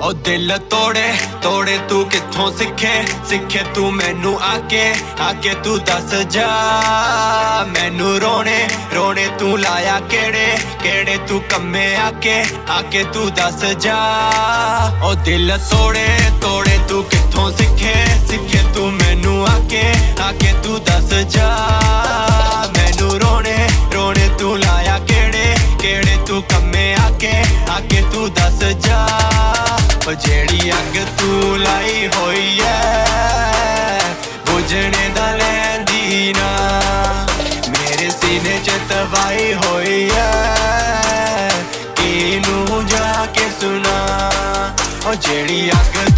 ਉਹ ਦਿਲ ਤੋੜੇ ਤੋੜੇ ਤੂੰ ਕਿੱਥੋਂ ਸਿੱਖੇ? ਸਿੱਖੇ ਤੂੰ ਮੈਨੂੰ ਆ ਕੇ ਆ ਕੇ ਤੂੰ ਦੱਸ ਜਾ। ਮੈਨੂੰ ਰੋਣੇ ਰੋਣੇ ਤੂੰ ਲਾਇਆ ਕਿਹੜੇ? ਕਿਹੜੇ ਤੂੰ ਕੰਮੇ ਆ ਕੇ ਆ ਕੇ ਤੂੰ ਦੱਸ ਜਾ। ਉਹ ਦਿਲ ਤੋੜੇ ਤੋੜੇ ਉਹ ਜਿਹੜੀ ਅੱਗ ਤੂੰ ਲਾਈ ਹੋਈ ਐ, ਬੁਝਣੇ ਦਾ ਲੈਂਦੀ ਨਾ। ਮੇਰੇ ਸੀਨੇ 'ਚ ਤਵਾਈ ਹੋਈ ਐ ਕਿਨੂੰ ਜਾ ਕੇ ਸੁਣਾ? ਉਹ ਜਿਹੜੀ ਅੱਗ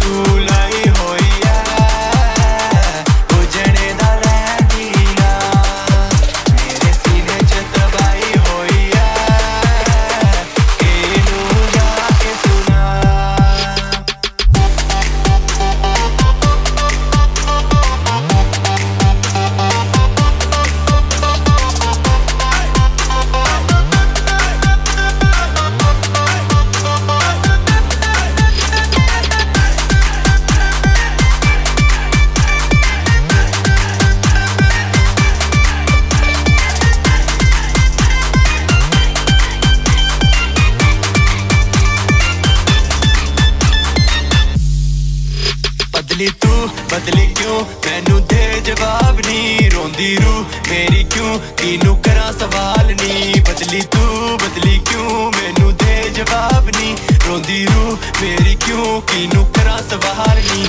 ਬਦਲੀ ਕਿਉਂ? ਮੈਨੂੰ ਦੇ ਜਵਾਬ ਨਹੀਂ ਰੋਂਦੀ ਰੂ ਮੇਰੀ ਕਿਉਂ? ਕਿਨੂੰ ਕਰਾਂ ਸਵਾਲ ਨਹੀਂ? ਬਦਲੀ ਤੂੰ ਬਦਲੀ ਕਿਉਂ? ਮੈਨੂੰ ਦੇ ਜਵਾਬ ਨਹੀਂ ਰੋਂਦੀ ਰੂ ਮੇਰੀ ਕਿਉਂ? ਕਿਨੂੰ ਕਰਾਂ ਸਵਾਲ ਨਹੀਂ?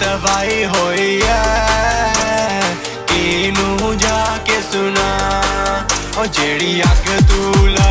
ਤਬਾਈ 'ਚ ਤਵਾਈ ਹੋਈ ਐ। ਕਿਨੂੰ ਜਾ ਕੇ ਸੁਣਾ? ਉਹ ਜਿਹੜੀ ਅੱਗ ਤੂੰ ਲਾ